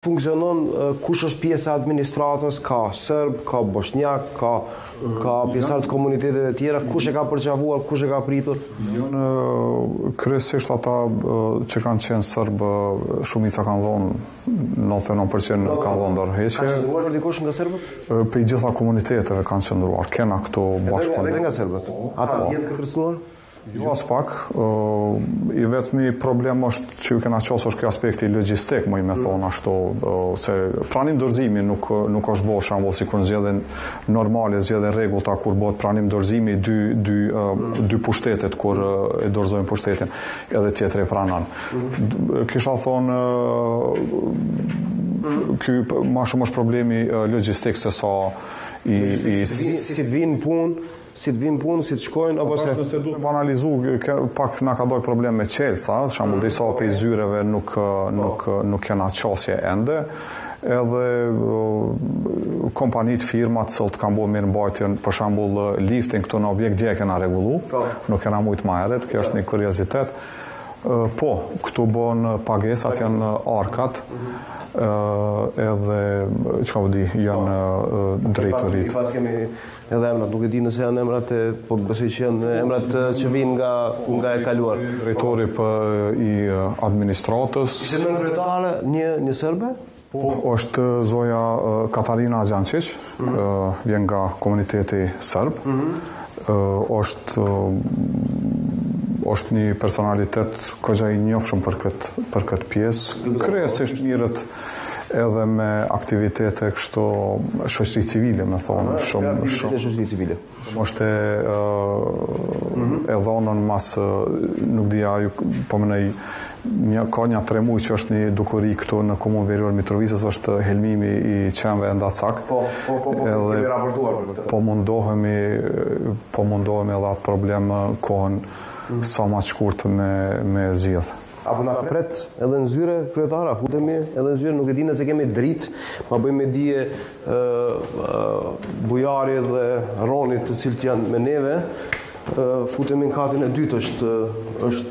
Funksionon kush është pjesë e administratës, ka serb, ka boshnjak, ka ka pjesëtarë të komuniteteve tjera, kush e ka përqafuar, kush e ka pritur? Jo në kryesisht ata që kanë qenë serb, shumica kanë dhënë 99% kanë dhënë dorëheqje. Ka qëndruar dikush nga serbët? Prej gjitha komuniteteve kanë qëndruar. Kena këtu bashkë. Edhe nga serbët. Po. A janë kërcënuar? Jo aspak, i vetmi problem është që ju kena qasë është ky aspekti logjistik, muj me thonë ashtu, se pranim dorëzimi nuk, nuk është bo shembull sikur në zgjedhje normale, zgjedhje rregullta, kur bëhet pranim dorëzimi dy, dy, dy pushtetet, kur e dorëzojnë pushtetin, edhe tjetri e pranon. Kisha thonë, ky ma shumë është problemi logjistik se sa i, i... Si të vijnë në punë, Si të vijnë në punë, si të shkojnë, apo se... Nëse duhet me analizu, pak na ka dalë problem me çelsa, shembull disa prej zyreve nuk, nuk, nuk kena qasje ende, edhe kompanitë, firmat, cilët kanë bo mirëmbajtjen, për shembull liftin këtu në objekt, dje e kena rregullu, po. nuk kena mujtë ma herët, kjo është një kuriozitet. Po, këtu bohen pagesat janë arkat, edhe çka di, janë drejtoritë. Pastaj kemi Edhe emrat, nuk e di nëse janë emrat e, po besoj që janë emrat që vijnë nga nga e kaluara. Drejtori po i administratës. Ishte nënkryetare një një serbe? Po, është zonja Katarina Axhançiq, mm -hmm. vjen nga komuniteti serb. Mm -hmm. është është një personalitet goxha i njofshëm për këtë për këtë pjesë. Kryesisht merret Edhe me aktivitete kështu shoqëri civile, me thonë, shumë... Edhe aktivitete shoqëri civile. Është mhm. e dhonun mas, nuk di a ju po me thonë, po ka nja tre muj që është një dukuri këtu në komunën veriore Mitrovicës, është helmimi i qenve endacakë. Po, po, po, po, edhe, kemi raportuar për këtë. Po mundohemi, po mundohemi edhe atë problem kohën mhm. sa ma t'shkurtë me, me zgjidhë. Apo na pret edhe në zyre kryetari, a futemi edhe në zyre, nuk e di nëse kemi dritë, ma bëjnë me dije Bujari dhe Roni të cilët janë me neve, futemi në katin e dytë, është, është